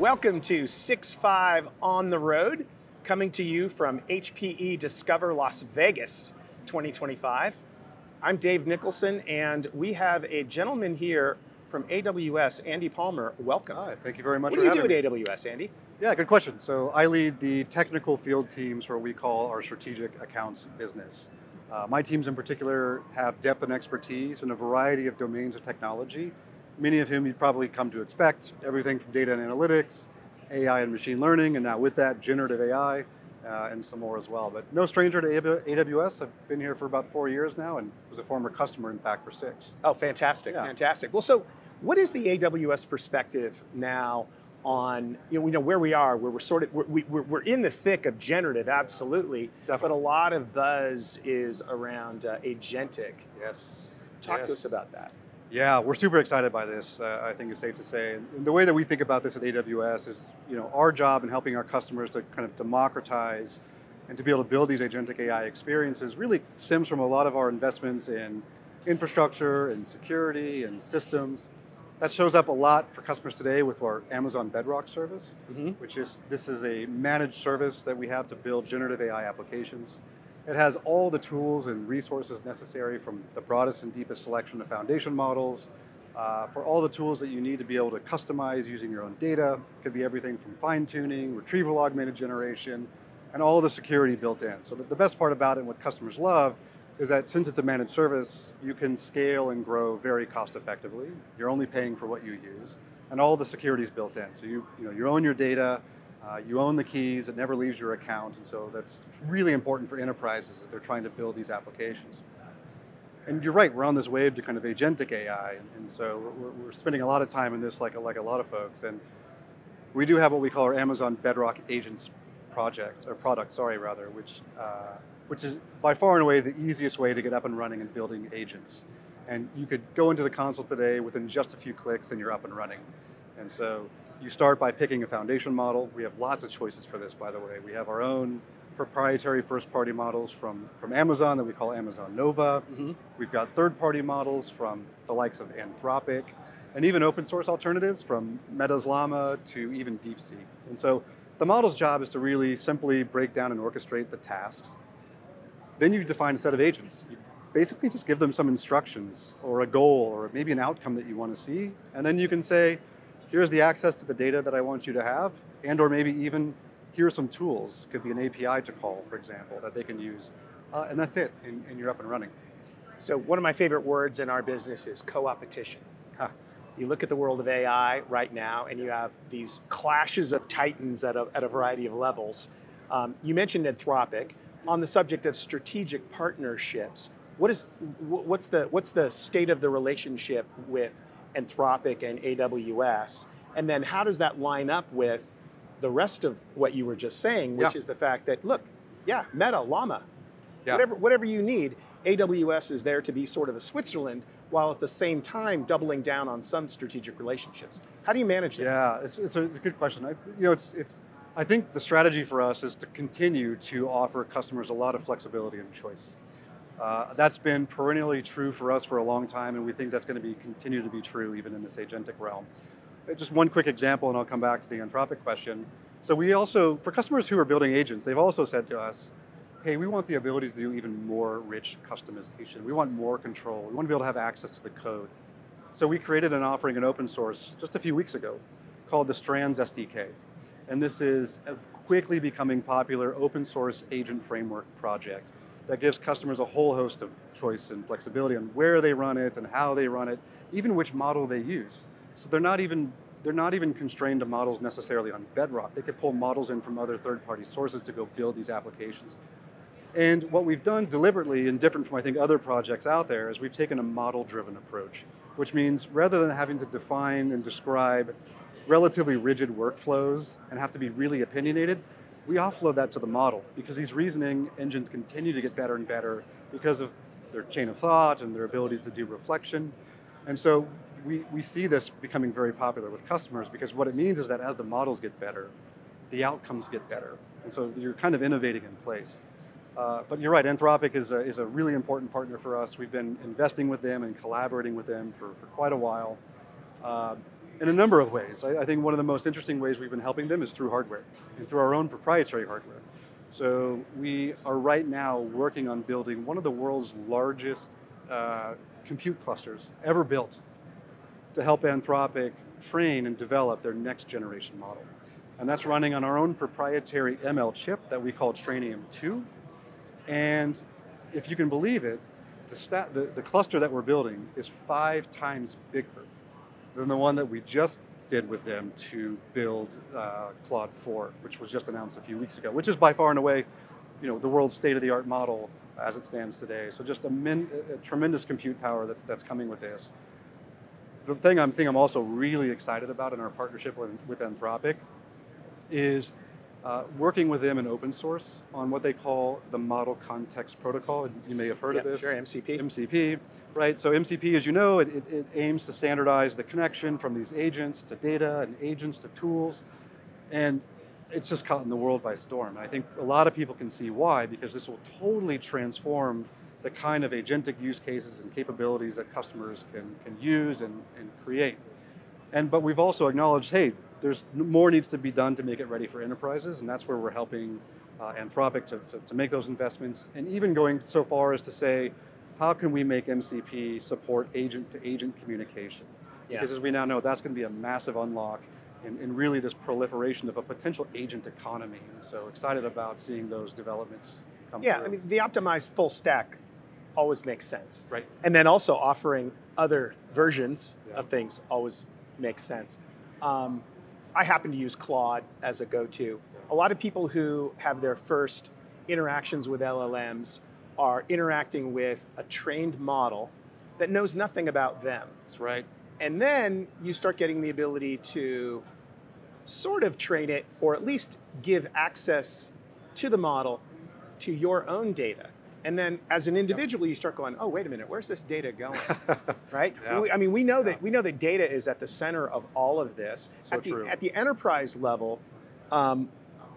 Welcome to 6.5 on the road, coming to you from HPE Discover Las Vegas 2025. I'm Dave Nicholson, and we have a gentleman here from AWS, Andy Palmer. Welcome. Hi, thank you very much what for do you do at me. AWS, Andy? Yeah, good question. So I lead the technical field teams for what we call our strategic accounts business. Uh, my teams in particular have depth and expertise in a variety of domains of technology, many of whom you'd probably come to expect, everything from data and analytics, AI and machine learning, and now with that, generative AI, uh, and some more as well. But no stranger to AWS. I've been here for about four years now and was a former customer, in fact, for six. Oh, fantastic, Yeah. fantastic. Well, so what is the AWS perspective now on, you know, we know where we are, where we're sort of, we're, we're, we're in the thick of generative, absolutely, but a lot of buzz is around uh, agentic. Yes. Talk to us about that. Yeah, we're super excited by this. Uh, I think it's safe to say. And the way that we think about this at AWS is, you know, our job in helping our customers to kind of democratize and to be able to build these agentic AI experiences really stems from a lot of our investments in infrastructure and security and systems. That shows up a lot for customers today with our Amazon Bedrock service, Mhm. which is this is a managed service that we have to build generative AI applications. It has all the tools and resources necessary from the broadest and deepest selection of foundation models, uh, for all the tools that you need to be able to customize using your own data. It could be everything from fine tuning, retrieval augmented generation, and all the security built in. So the, best part about it and what customers love is that since it's a managed service, you can scale and grow very cost effectively. You're only paying for what you use, and all the security is built in. So you, you, know, you own your data, uh, you own the keys, it never leaves your account, and so that's really important for enterprises as they're trying to build these applications. And you're right, we're on this wave to kind of agentic AI, and, and so we're, we're spending a lot of time in this, like, like a lot of folks. And we do have what we call our Amazon Bedrock Agents project, or product, sorry, rather, which, uh, which is by far and away the easiest way to get up and running and building agents. And you could go into the console today within just a few clicks and you're up and running. And so you start by picking a foundation model. We have lots of choices for this, by the way. We have our own proprietary first-party models from, from Amazon that we call Amazon Nova. Mhm. We've got third-party models from the likes of Anthropic, and even open source alternatives from Meta's Llama to even DeepSeek. And so the model's job is to really simply break down and orchestrate the tasks. Then you define a set of agents. You basically just give them some instructions or a goal or maybe an outcome that you want to see, and then you can say, here's the access to the data that I want you to have, and or maybe even here are some tools. Could be an API to call, for example, that they can use, uh, and that's it, and, and you're up and running. So one of my favorite words in our business is co-opetition. Ha. You look at the world of AI right now, and you have these clashes of titans at a, at a variety of levels. Um, you mentioned Anthropic. On the subject of strategic partnerships, what is what's the what's the state of the relationship with Anthropic and AWS, and then how does that line up with the rest of what you were just saying, which Yeah. is the fact that look, yeah, Meta, Llama, Yeah. whatever whatever you need, AWS is there to be sort of a Switzerland, while at the same time doubling down on some strategic relationships. How do you manage that? Yeah, it's, it's, a, it's a good question. I, you know, it's, it's, I think the strategy for us is to continue to offer customers a lot of flexibility and choice. Uh, that's been perennially true for us for a long time, and we think that's going to be continue to be true even in this agentic realm. Uh, Just one quick example, and I'll come back to the Anthropic question. So we also, for customers who are building agents, they've also said to us, hey, we want the ability to do even more rich customization. We want more control. We want to be able to have access to the code. So we created an offering in open source just a few weeks ago called the Strands SDK. And this is a quickly becoming popular open source agent framework project that gives customers a whole host of choice and flexibility on where they run it and how they run it, even which model they use. So they're not even they're not even constrained to models necessarily on Bedrock. They could pull models in from other third-party sources to go build these applications. And what we've done deliberately and different from I think other projects out there is we've taken a model-driven approach, which means rather than having to define and describe relatively rigid workflows and have to be really opinionated, we offload that to the model because these reasoning engines continue to get better and better because of their chain of thought and their ability to do reflection. And so we, we see this becoming very popular with customers because what it means is that as the models get better, the outcomes get better. And so you're kind of innovating in place. Uh, but you're right, Anthropic is a, is a really important partner for us. We've been investing with them and collaborating with them for, for quite a while. Uh, in a number of ways. I, I, think one of the most interesting ways we've been helping them is through hardware and through our own proprietary hardware. So we are right now working on building one of the world's largest uh, compute clusters ever built to help Anthropic train and develop their next generation model. And that's running on our own proprietary ML chip that we call Trainium 2. And if you can believe it, the, stat, the, the cluster that we're building is five times bigger than the one that we just did with them to build uh, Claude 4, which was just announced a few weeks ago, which is by far and away, you know, the world's state-of-the-art model as it stands today. So just a, min, a, tremendous compute power that's that's coming with this. The thing I'm thing I'm also really excited about in our partnership with, with Anthropic is uh, working with them in open source on what they call the Model Context Protocol. You may have heard yep, of this. Sure, MCP. MCP, right? So MCP, as you know, it, it, it, aims to standardize the connection from these agents to data and agents to tools. And it's just caught in the world by storm. I think a lot of people can see why, because this will totally transform the kind of agentic use cases and capabilities that customers can, can use and, and create. And but we've also acknowledged, hey, there's more needs to be done to make it ready for enterprises, and that's where we're helping uh, Anthropic to, to, to, make those investments, and even going so far as to say, how can we make MCP support agent-to-agent communication? Yeah. Because as we now know, that's going to be a massive unlock in, in, really this proliferation of a potential agent economy. And so excited about seeing those developments come Yeah, through. I mean, the optimized full stack always makes sense. Right. And then also offering other versions yeah. of things always makes sense. Um, I happen to use Claude as a go-to. A lot of people who have their first interactions with LLMs are interacting with a trained model that knows nothing about them. That's right. And then you start getting the ability to sort of train it or at least give access to the model to your own data. And then as an individual, you start going, oh, wait a minute, where's this data going? right? Yeah. I mean, we know that we know that data is at the center of all of this. So at, the, true. at the enterprise level, um,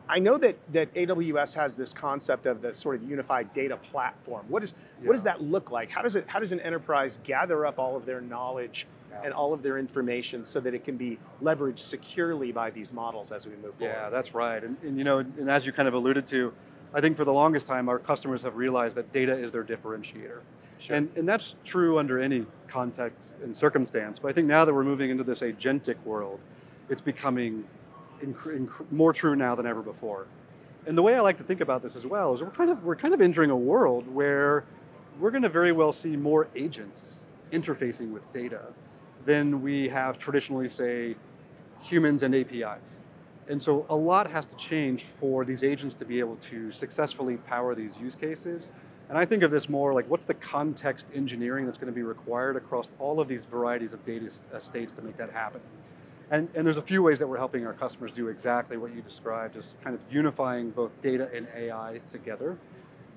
I know that, that AWS has this concept of the sort of unified data platform. What, is, yeah. what does that look like? How does, it, how does an enterprise gather up all of their knowledge yeah. and all of their information so that it can be leveraged securely by these models as we move forward? Yeah, that's right. And, and you know, and as you kind of alluded to, I think for the longest time, our customers have realized that data is their differentiator. Sure. And, and that's true under any context and circumstance. But I think now that we're moving into this agentic world, it's becoming more true now than ever before. And the way I like to think about this as well is we're kind of, we're kind of entering a world where we're going to very well see more agents interfacing with data than we have traditionally, say, humans and APIs. And so a lot has to change for these agents to be able to successfully power these use cases. And I think of this more like what's the context engineering that's going to be required across all of these varieties of data states to make that happen. And, and there's a few ways that we're helping our customers do exactly what you described, is kind of unifying both data and AI together.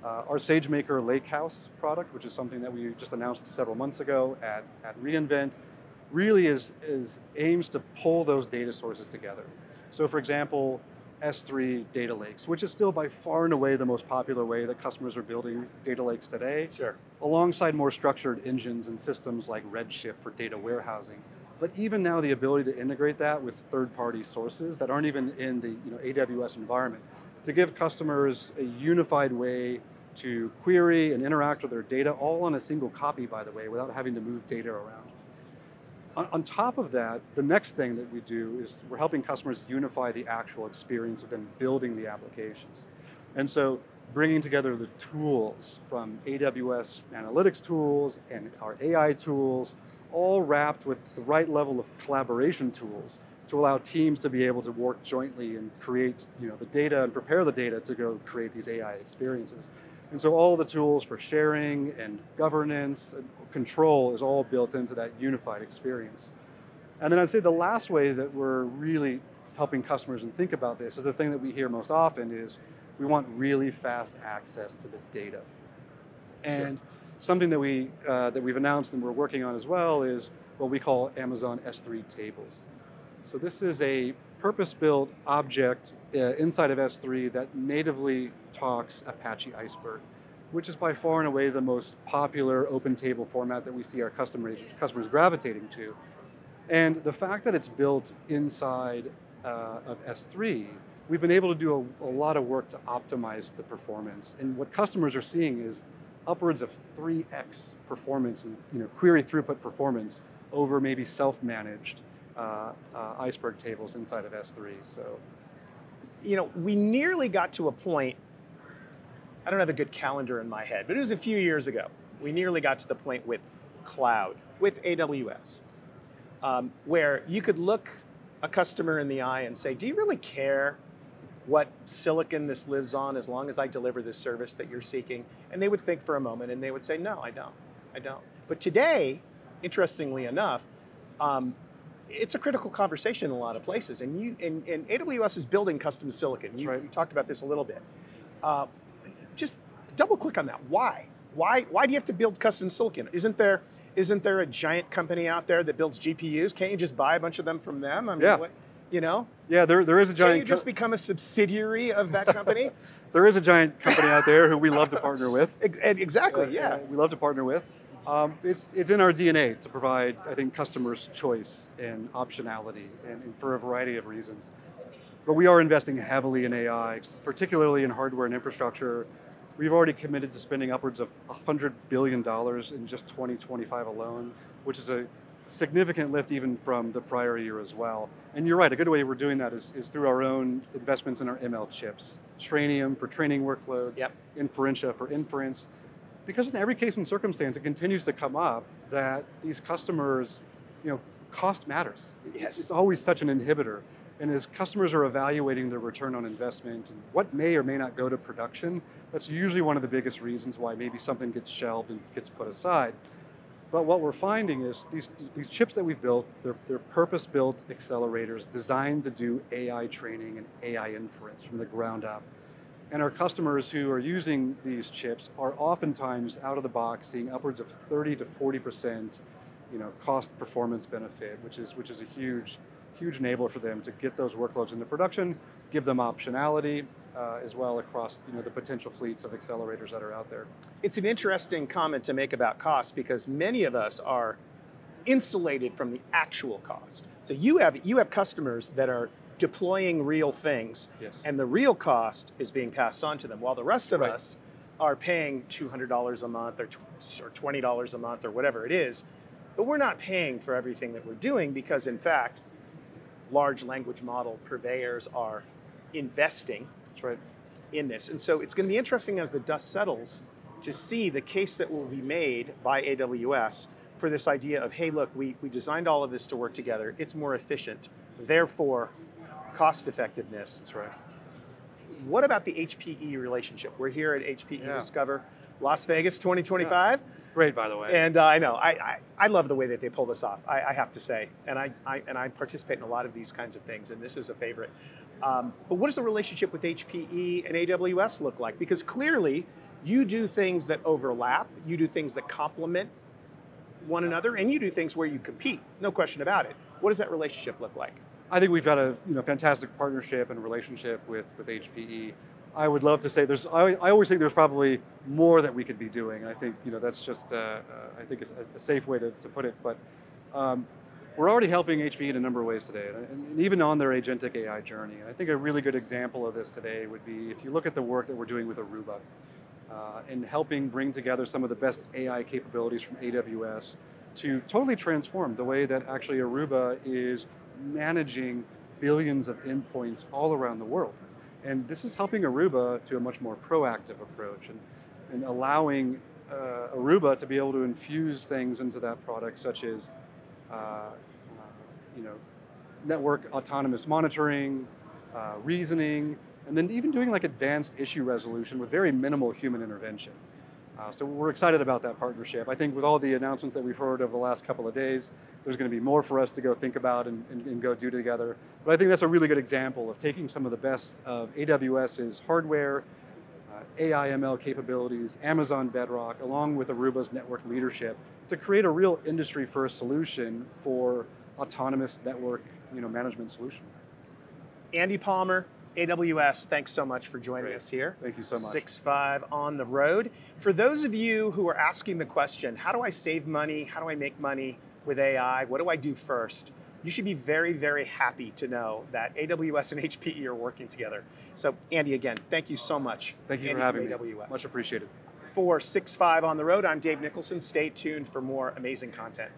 Uh, our SageMaker Lakehouse product, which is something that we just announced several months ago at, at reInvent, really is, is aims to pull those data sources together. So for example, S3 data lakes, which is still by far and away the most popular way that customers are building data lakes today. Sure. Alongside more structured engines and systems like Redshift for data warehousing. But even now the ability to integrate that with third-party sources that aren't even in the you know, AWS environment to give customers a unified way to query and interact with their data all on a single copy, by the way, without having to move data around. On, on, top of that, the next thing that we do is we're helping customers unify the actual experience of them building the applications. And so bringing together the tools from AWS analytics tools and our AI tools, all wrapped with the right level of collaboration tools to allow teams to be able to work jointly and create you know, the data and prepare the data to go create these AI experiences. And so all the tools for sharing and governance and control is all built into that unified experience. And then I'd say the last way that we're really helping customers and think about this is the thing that we hear most often is we want really fast access to the data. And sure. something that, we, uh, that we've announced and we're working on as well is what we call Amazon S3 tables. So this is a purpose-built object uh, inside of S3 that natively talks Apache Iceberg, which is by far and away the most popular open table format that we see our customers, customers gravitating to. And the fact that it's built inside uh, of S3, we've been able to do a, a, lot of work to optimize the performance. And what customers are seeing is upwards of 3x performance and you know, query throughput performance over maybe self-managed uh, uh, iceberg tables inside of S3. So, you know, we nearly got to a point. I don't have a good calendar in my head, but it was a few years ago. We nearly got to the point with cloud, with AWS, um, where you could look a customer in the eye and say, Do you really care what silicon this lives on as long as I deliver this service that you're seeking? And they would think for a moment and they would say, No, I don't. I don't. But today, interestingly enough, um, it's a critical conversation in a lot of places. And you and, and AWS is building custom silicon. You, right. you talked about this a little bit. Uh, just double click on that. Why? Why, why do you have to build custom silicon? Isn't there isn't there a giant company out there that builds GPUs? Can't you just buy a bunch of them from them? I mean, yeah. What, you know? Yeah, there, there is a giant. Can you just co- become a subsidiary of that company? there is a giant company out there who we love to partner with. Exactly, yeah. Uh, we love to partner with. Um, it's, it's in our DNA to provide, I think, customers choice and optionality, and, and for a variety of reasons. But we are investing heavily in AI, particularly in hardware and infrastructure We've already committed to spending upwards of $100 billion in just 2025 alone, which is a significant lift even from the prior year as well. And you're right, a good way we're doing that is, is through our own investments in our ML chips. Trainium for training workloads, yep. Inferentia for inference. Because in every case and circumstance, it continues to come up that these customers, you know, cost matters. Yes. It's always such an inhibitor. And as customers are evaluating their return on investment and what may or may not go to production, that's usually one of the biggest reasons why maybe something gets shelved and gets put aside. But what we're finding is these, these chips that we've built, they're, they're purpose-built accelerators designed to do AI training and AI inference from the ground up. And our customers who are using these chips are oftentimes out of the box seeing upwards of 30 to 40% you know, cost performance benefit, which is, which is a huge, huge enabler for them to get those workloads into production, give them optionality uh, as well across you know, the potential fleets of accelerators that are out there. It's an interesting comment to make about cost because many of us are insulated from the actual cost. So you have, you have customers that are deploying real things yes. and the real cost is being passed on to them while the rest of right. us are paying $200 a month or, or $20 a month or whatever it is but we're not paying for everything that we're doing because, in fact, large language model purveyors are investing right. in this. And so it's going to be interesting as the dust settles to see the case that will be made by AWS for this idea of hey, look, we, we designed all of this to work together, it's more efficient, therefore, cost effectiveness. That's right. What about the HPE relationship? We're here at HPE yeah. Discover. Las Vegas 2025. Yeah. Great, by the way. And uh, I know I, I, I, love the way that they pull this off. I, I have to say, and I, I, and I participate in a lot of these kinds of things, and this is a favorite. Um, but what does the relationship with HPE and AWS look like? Because clearly, you do things that overlap, you do things that complement one another, and you do things where you compete. No question about it. What does that relationship look like? I think we've got a you know fantastic partnership and relationship with with HPE. I would love to say there's. I, I, always think there's probably more that we could be doing. I think you know that's just. Uh, uh, I think it's a, a, safe way to, to put it. But um, we're already helping HPE in a number of ways today, and, and, even on their agentic AI journey. And I think a really good example of this today would be if you look at the work that we're doing with Aruba, uh, and helping bring together some of the best AI capabilities from AWS to totally transform the way that actually Aruba is managing billions of endpoints all around the world. And this is helping Aruba to a much more proactive approach and, and allowing uh, Aruba to be able to infuse things into that product, such as uh, uh, you know, network autonomous monitoring, uh, reasoning, and then even doing like advanced issue resolution with very minimal human intervention. Uh, so we're excited about that partnership. I think with all the announcements that we've heard over the last couple of days, there's going to be more for us to go think about and, and, and, go do together. But I think that's a really good example of taking some of the best of AWS's hardware, uh, AI ML capabilities, Amazon Bedrock, along with Aruba's network leadership to create a real industry first solution for autonomous network you know, management solution. Andy Palmer, AWS, thanks so much for joining Great. us here. Thank you so much. Six five on the road. For those of you who are asking the question, how do I save money? How do I make money? with AI? What do I do first? You should be very, very happy to know that AWS and HPE are working together. So Andy, again, thank you so much. Thank you Andy for having me. AWS. Much appreciated. For 6.5 on the road, I'm Dave Nicholson. Stay tuned for more amazing content.